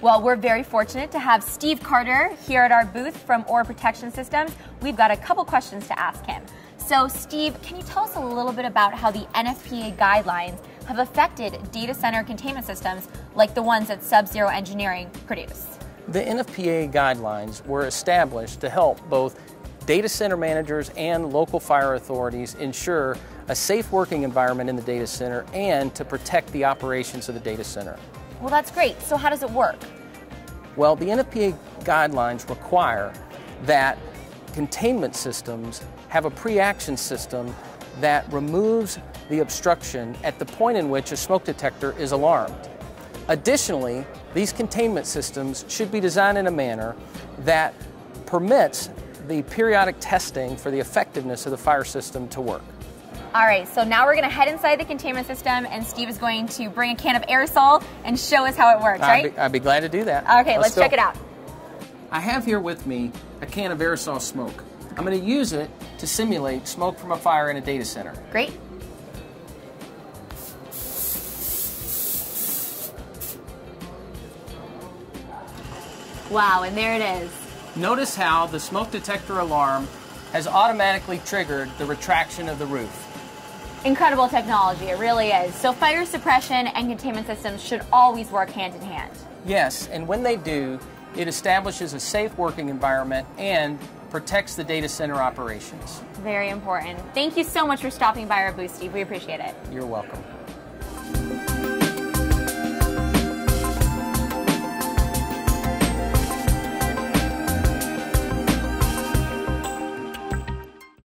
Well, we're very fortunate to have Steve Carter here at our booth from ORR Protection Systems. We've got a couple questions to ask him. So, Steve, can you tell us a little bit about how the NFPA guidelines have affected data center containment systems like the ones that Subzero Engineering produce? The NFPA guidelines were established to help both data center managers and local fire authorities ensure a safe working environment in the data center and to protect the operations of the data center. Well, that's great. So, how does it work? Well, the NFPA guidelines require that containment systems have a pre-action system that removes the obstruction at the point in which a smoke detector is alarmed. Additionally, these containment systems should be designed in a manner that permits the periodic testing for the effectiveness of the fire system to work. All right, so now we're gonna head inside the containment system and Steve is going to bring a can of aerosol and show us how it works, right? I'd be, I'd be glad to do that. Okay, let's, let's check it out. I have here with me a can of aerosol smoke. I'm going to use it to simulate smoke from a fire in a data center. Great. Wow, and there it is. Notice how the smoke detector alarm has automatically triggered the retraction of the roof. Incredible technology, it really is. So fire suppression and containment systems should always work hand in hand. Yes, and when they do, it establishes a safe working environment and protects the data center operations. Very important. Thank you so much for stopping by our booth, Steve. We appreciate it. You're welcome.